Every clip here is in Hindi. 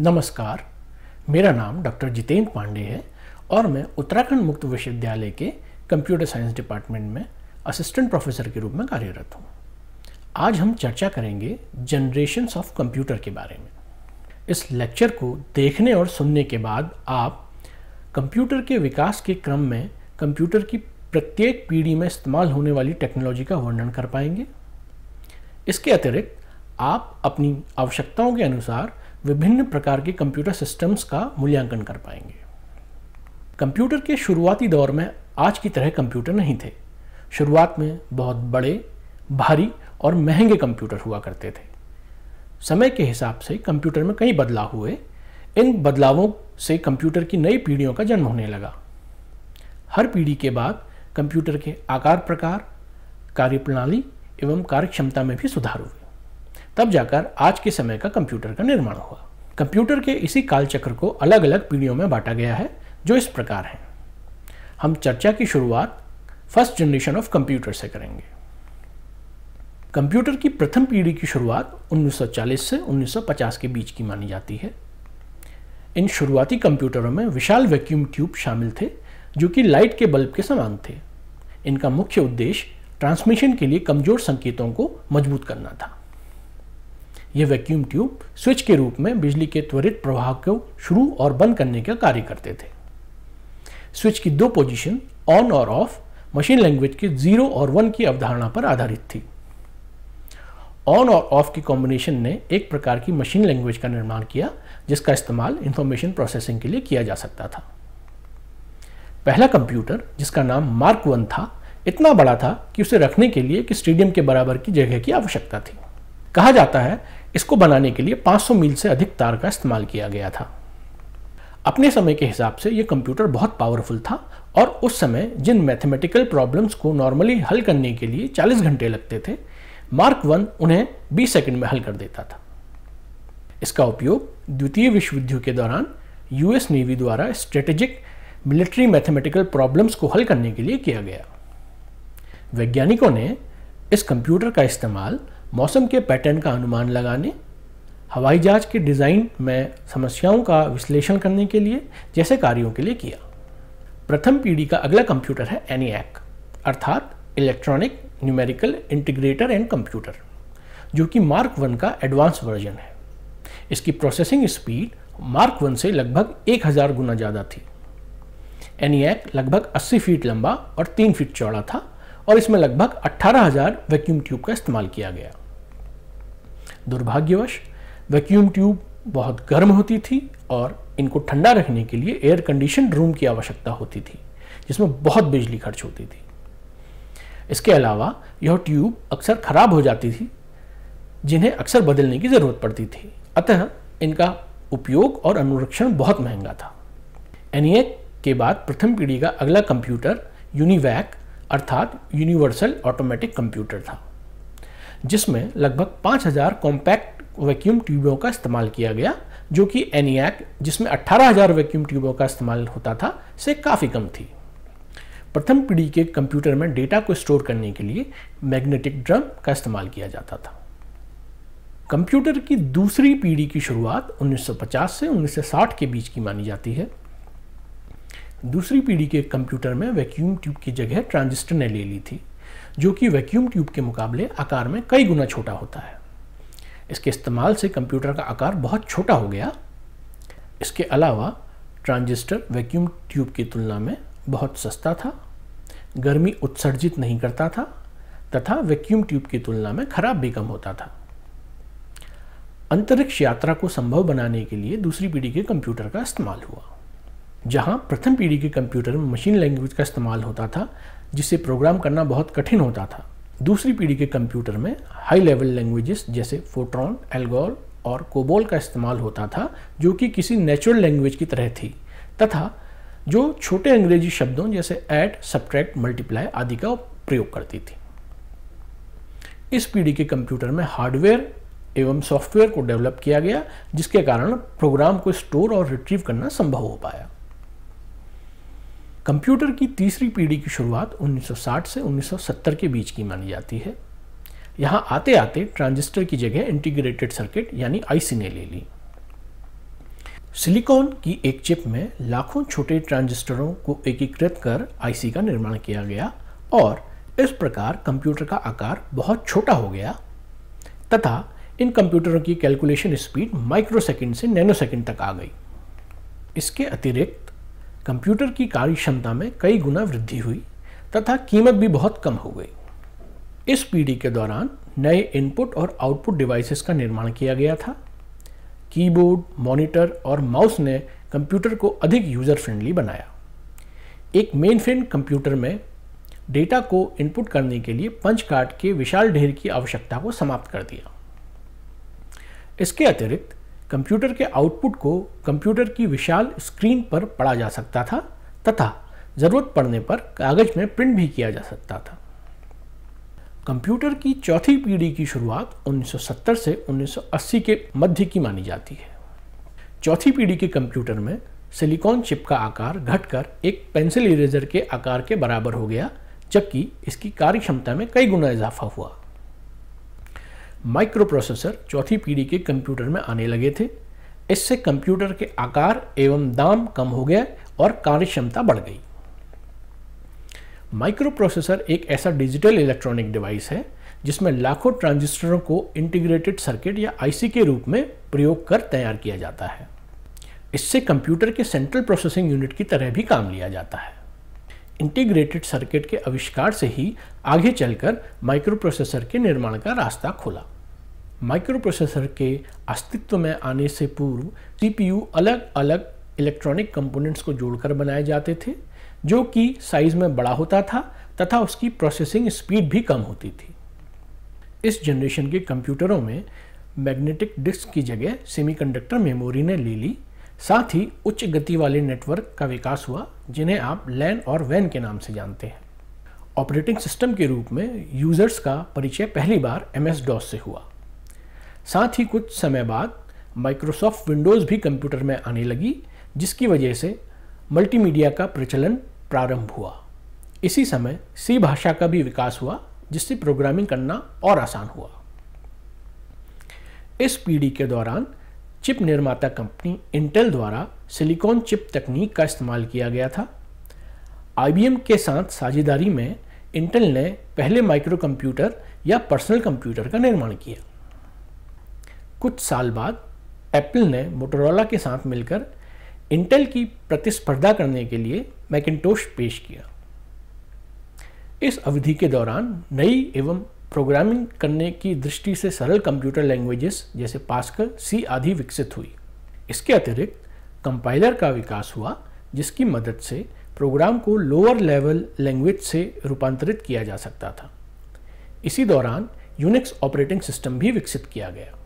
नमस्कार, मेरा नाम डॉक्टर जितेंद्र पांडे है और मैं उत्तराखंड मुक्त विश्वविद्यालय के कंप्यूटर साइंस डिपार्टमेंट में असिस्टेंट प्रोफेसर के रूप में कार्यरत हूँ। आज हम चर्चा करेंगे जनरेशन्स ऑफ़ कंप्यूटर के बारे में। इस लेक्चर को देखने और सुनने के बाद आप कंप्यूटर के विकास के क्रम में कंप्यूटर की प्रत्येक पीढ़ी में इस्तेमाल होने वाली टेक्नोलॉजी का वर्णन कर पाएँगे। इसके अतिरिक्त आप अपनी आवश्यकताओं के अनुसार विभिन्न प्रकार के कंप्यूटर सिस्टम्स का मूल्यांकन कर पाएँगे। कंप्यूटर के शुरुआती दौर में आज की तरह कंप्यूटर नहीं थे। शुरुआत में बहुत बड़े, भारी और महँगे कंप्यूटर हुआ करते थे। समय के हिसाब से कंप्यूटर में कई बदलाव हुए। इन बदलावों से कंप्यूटर की नई पीढ़ियों का जन्म होने लगा। हर पीढ़ी के बाद कंप्यूटर के आकार प्रकार, कार्यप्रणाली एवं कार्यक्षमता में भी सुधार हुए। तब जाकर आज के समय का कंप्यूटर का निर्माण हुआ। कंप्यूटर के इसी कालचक्र को अलग अलग पीढ़ियों में बांटा गया है, जो इस प्रकार हैं। हम चर्चा की शुरुआत फ़र्स्ट जनरेशन ऑफ़ कंप्यूटर से करेंगे। कंप्यूटर की प्रथम पीढ़ी की शुरुआत 1940 से 1950 के बीच की मानी जाती है। इन शुरुआती कंप्यूटरों में विशाल वैक्यूम ट्यूब शामिल थे, जो कि लाइट के बल्ब के समान थे। इनका मुख्य उद्देश्य ट्रांसमिशन के लिए कमज़ोर संकेतों को मज़बूत करना था। ये वैक्यूम ट्यूब स्विच के रूप में बिजली के त्वरित प्रवाह को शुरू और बंद करने का कार्य करते थे। स्विच की दो पोजीशन ऑन और ऑफ़ मशीन लैंग्वेज के ज़ीरो और वन की अवधारणा पर आधारित थी। ऑन और ऑफ़ की कॉम्बिनेशन ने एक प्रकार की मशीन लैंग्वेज का निर्माण किया, जिसका इस्तेमाल इंफॉर्मेशन प्रोसेसिंग के लिए किया जा सकता था। पहला कंप्यूटर जिसका नाम मार्क वन था, इतना बड़ा था कि उसे रखने के लिए एक स्टेडियम के बराबर की जगह की आवश्यकता थी। कहा जाता है, इसको बनाने के लिए 500 मील से अधिक तार का इस्तेमाल किया गया था। अपने समय के हिसाब से यह कंप्यूटर बहुत पावरफुल था और उस समय जिन मैथमेटिकल प्रॉब्लम्स को नॉर्मली हल करने के लिए 40 घंटे लगते थे मार्क वन उन्हें 20 सेकंड में हल कर देता था। इसका उपयोग द्वितीय विश्व युद्ध के दौरान यूएस नेवी द्वारा स्ट्रेटेजिक मिलिट्री मैथमेटिकल प्रॉब्लम्स को हल करने के लिए किया गया। वैज्ञानिकों ने इस कंप्यूटर का इस्तेमाल मौसम के पैटर्न का अनुमान लगाने, हवाई जहाज़ के डिज़ाइन में समस्याओं का विश्लेषण करने के लिए, जैसे कार्यों के लिए किया। प्रथम पीढ़ी का अगला कंप्यूटर है एनियाक, अर्थात electronic, numerical, integrator and computer, जो कि मार्क वन का एडवांस वर्जन है। इसकी प्रोसेसिंग स्पीड मार्क वन से लगभग 1000 गुना ज़्यादा थी। एनियाक लगभग 80 फीट लंबा और 3 फीट चौड़ा था और इसमें लगभग 18000 वैक्यूम ट्यूब का इस्तेमाल किया गया। दुर्भाग्यवश वैक्यूम ट्यूब बहुत गर्म होती थी और इनको ठंडा रखने के लिए एयर कंडीशन रूम की आवश्यकता होती थी, जिसमें बहुत बिजली खर्च होती थी। इसके अलावा, यह ट्यूब अक्सर खराब हो जाती थी, जिन्हें अक्सर बदलने की ज़रूरत पड़ती थी। अतः, इनका उपयोग और अनुरक्षण बहुत महँगा था। एनिएक के बाद प्रथम पीढ़ी का अगला कंप्यूटर, यूनिवैक अर्थात यूनिवर्सल ऑटोमेटिक कंप्यूटर था, जिसमें लगभग 5000 कॉम्पैक्ट वैक्यूम ट्यूबों का इस्तेमाल किया गया, जो कि एनियाक, जिसमें 18000 वैक्यूम ट्यूबों का इस्तेमाल होता था, से काफ़ी कम थी। प्रथम पीढ़ी के कंप्यूटर में डेटा को स्टोर करने के लिए मैग्नेटिक ड्रम का इस्तेमाल किया जाता था। कंप्यूटर की दूसरी पीढ़ी की शुरुआत 1950 से 1960 के बीच की मानी जाती है। दूसरी पीढ़ी के कंप्यूटर में वैक्यूम ट्यूब की जगह ट्रांजिस्टर ने ले ली थी, जो कि वैक्यूम ट्यूब के मुकाबले आकार में कई गुना छोटा होता है। इसके इस्तेमाल से कंप्यूटर का आकार बहुत छोटा हो गया। इसके अलावा ट्रांजिस्टर वैक्यूम ट्यूब की तुलना में बहुत सस्ता था, गर्मी उत्सर्जित नहीं करता था, तथा वैक्यूम ट्यूब की तुलना में खराब भी कम होता था। अंतरिक्ष यात्रा को संभव बनाने के लिए दूसरी पीढ़ी के कंप्यूटर का इस्तेमाल हुआ। जहाँ प्रथम पीढ़ी के कंप्यूटर में मशीन लैंग्वेज का इस्तेमाल होता था, जिसे प्रोग्राम करना बहुत कठिन होता था। दूसरी पीढ़ी के कंप्यूटर में हाई लेवल लैंग्वेजेस जैसे फोट्रॉन एल्गोल और कोबोल का इस्तेमाल होता था, जो कि किसी नेचुरल लैंग्वेज की तरह थी, तथा जो छोटे अंग्रेज़ी शब्दों जैसे ऐड सब्ट्रैक्ट मल्टीप्लाई आदि का प्रयोग करती थी। इस पीढ़ी के कंप्यूटर में हार्डवेयर एवं सॉफ्टवेयर को डेवलप किया गया, जिसके कारण प्रोग्राम को स्टोर और रिट्रीव करना संभव हो पाया। कंप्यूटर की तीसरी पीढ़ी की शुरुआत 1960 से 1970 के बीच की मानी जाती है। यहाँ आते आते ट्रांजिस्टर की जगह इंटीग्रेटेड सर्किट यानी आईसी ने ले ली। सिलिकॉन की एक चिप में लाखों छोटे ट्रांजिस्टरों को एकीकृत कर आईसी का निर्माण किया गया और इस प्रकार कंप्यूटर का आकार बहुत छोटा हो गया तथा इन कंप्यूटरों की कैलकुलेशन स्पीड माइक्रोसेकंड से नैनोसेकंड तक आ गई। इसके अतिरिक्त कंप्यूटर की कार्य क्षमता में कई गुना वृद्धि हुई, तथा कीमत भी बहुत कम हो गई। इस पीढ़ी के दौरान नए इनपुट और आउटपुट डिवाइसेस का निर्माण किया गया था। कीबोर्ड, मॉनिटर और माउस ने कंप्यूटर को अधिक यूज़र फ्रेंडली बनाया। एक मेन फ्रेम कंप्यूटर में डेटा को इनपुट करने के लिए पंच कार्ड के विशाल ढेर की आवश्यकता को समाप्त कर दिया। इसके अतिरिक्त कंप्यूटर के आउटपुट को कंप्यूटर की विशाल स्क्रीन पर पढ़ा जा सकता था तथा ज़रूरत पड़ने पर कागज़ में प्रिंट भी किया जा सकता था। कंप्यूटर की चौथी पीढ़ी की शुरुआत 1970 से 1980 के मध्य की मानी जाती है। चौथी पीढ़ी के कंप्यूटर में सिलिकॉन चिप का आकार घटकर एक पेंसिल इरेजर के आकार के बराबर हो गया, जबकि इसकी कार्य क्षमता में कई गुना इजाफा हुआ। माइक्रो प्रोसेसर चौथी पीढ़ी के कंप्यूटर में आने लगे थे। इससे कंप्यूटर के आकार एवं दाम कम हो गया और कार्य क्षमता बढ़ गई। माइक्रो प्रोसेसर एक ऐसा डिजिटल इलेक्ट्रॉनिक डिवाइस है, जिसमें लाखों ट्रांजिस्टरों को इंटीग्रेटेड सर्किट या आईसी के रूप में प्रयोग कर तैयार किया जाता है। इससे कंप्यूटर के सेंट्रल प्रोसेसिंग यूनिट की तरह भी काम लिया जाता है। इंटीग्रेटेड सर्किट के आविष्कार से ही आगे चलकर माइक्रो प्रोसेसर के निर्माण का रास्ता खोला। माइक्रो प्रोसेसर के अस्तित्व में आने से पूर्व सीपीयू अलग अलग इलेक्ट्रॉनिक कंपोनेंट्स को जोड़कर बनाए जाते थे, जो कि साइज़ में बड़ा होता था तथा उसकी प्रोसेसिंग स्पीड भी कम होती थी। इस जनरेशन के कंप्यूटरों में मैग्नेटिक डिस्क की जगह सेमीकंडक्टर मेमोरी ने ले ली। साथ ही उच्च गति वाले नेटवर्क का विकास हुआ, जिन्हें आप लैन और वैन के नाम से जानते हैं। ऑपरेटिंग सिस्टम के रूप में यूज़र्स का परिचय पहली बार एम एस डॉस से हुआ। साथ ही कुछ समय बाद माइक्रोसॉफ्ट विंडोज़ भी कंप्यूटर में आने लगी, जिसकी वजह से मल्टीमीडिया का प्रचलन प्रारंभ हुआ। इसी समय सी भाषा का भी विकास हुआ, जिससे प्रोग्रामिंग करना और आसान हुआ। इस पीढ़ी के दौरान चिप निर्माता कंपनी इंटेल द्वारा सिलिकॉन चिप तकनीक का इस्तेमाल किया गया था। आईबीएम के साथ साझेदारी में इंटेल ने पहले माइक्रो कंप्यूटर या पर्सनल कंप्यूटर का निर्माण किया। कुछ साल बाद एप्पल ने मोटोरोला के साथ मिलकर इंटेल की प्रतिस्पर्धा करने के लिए मैकिनटोश पेश किया। इस अवधि के दौरान नई एवं प्रोग्रामिंग करने की दृष्टि से सरल कंप्यूटर लैंग्वेजेस जैसे पास्कल सी आदि विकसित हुई। इसके अतिरिक्त कंपाइलर का विकास हुआ, जिसकी मदद से प्रोग्राम को लोअर लेवल लैंग्वेज से रूपांतरित किया जा सकता था। इसी दौरान यूनिक्स ऑपरेटिंग सिस्टम भी विकसित किया गया।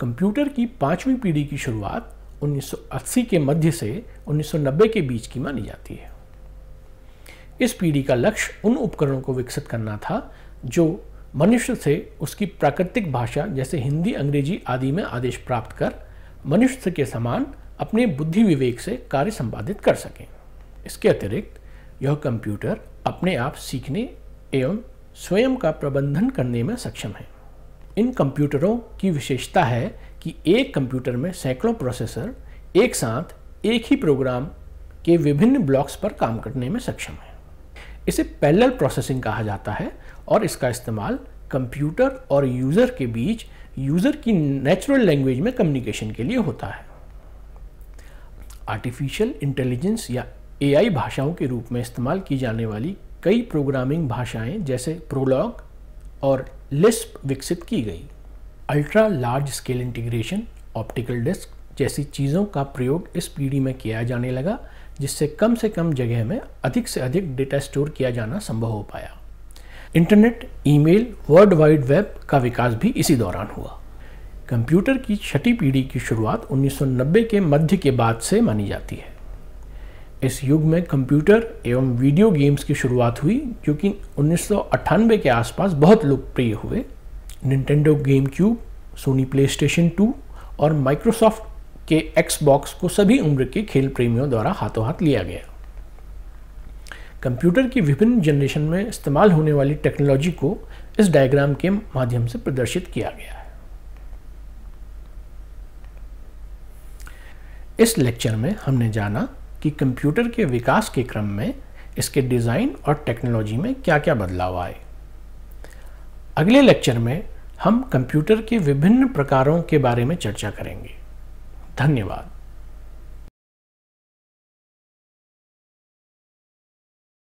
कंप्यूटर की पांचवी पीढ़ी की शुरुआत 1980 के मध्य से 1990 के बीच की मानी जाती है। इस पीढ़ी का लक्ष्य उन उपकरणों को विकसित करना था, जो मनुष्य से उसकी प्राकृतिक भाषा जैसे हिंदी, अंग्रेज़ी आदि में आदेश प्राप्त कर मनुष्य के समान अपने बुद्धि विवेक से कार्य संपादित कर सकें। इसके अतिरिक्त, यह कंप्यूटर अपने आप सीखने एवं स्वयं का प्रबंधन करने में सक्षम है। इन कंप्यूटरों की विशेषता है कि एक कंप्यूटर में सैकड़ों प्रोसेसर एक साथ एक ही प्रोग्राम के विभिन्न ब्लॉक्स पर काम करने में सक्षम है। इसे पैरेलल प्रोसेसिंग कहा जाता है और इसका इस्तेमाल कंप्यूटर और यूज़र के बीच यूज़र की नेचुरल लैंग्वेज में कम्युनिकेशन के लिए होता है। आर्टिफिशियल इंटेलिजेंस या एआई भाषाओं के रूप में इस्तेमाल की जाने वाली कई प्रोग्रामिंग भाषाएँ जैसे प्रोलॉग और लिस्प विकसित की गई। Ultra large scale integration optical disc जैसी चीज़ों का प्रयोग इस पीढ़ी में किया जाने लगा, जिससे कम से कम जगह में अधिक से अधिक डेटा स्टोर किया जाना संभव हो पाया। Internet, email, world wide web का विकास भी इसी दौरान हुआ। कंप्यूटर की छठी पीढ़ी की शुरुआत 1990 के मध्य के बाद से मानी जाती है। इस युग में कंप्यूटर एवं वीडियो गेम्स की शुरुआत हुई, जो कि उन्नीस सौ अट्ठानबे के आसपास बहुत लोकप्रिय हुए। Nintendo GameCube Sony PlayStation two और माइक्रोसॉफ्ट के एक्सबॉक्स को सभी उम्र के खेल प्रेमियों द्वारा हाथों हाथ लिया गया। कंप्यूटर की विभिन्न जनरेशन में इस्तेमाल होने वाली टेक्नोलॉजी को इस डायग्राम के माध्यम से प्रदर्शित किया गया है। इस लेक्चर में हमने जाना कि कंप्यूटर के विकास के क्रम में इसके डिज़ाइन और टेक्नोलॉजी में क्या क्या बदलाव आए। अगले लेक्चर में हम कंप्यूटर के विभिन्न प्रकारों के बारे में चर्चा करेंगे। धन्यवाद।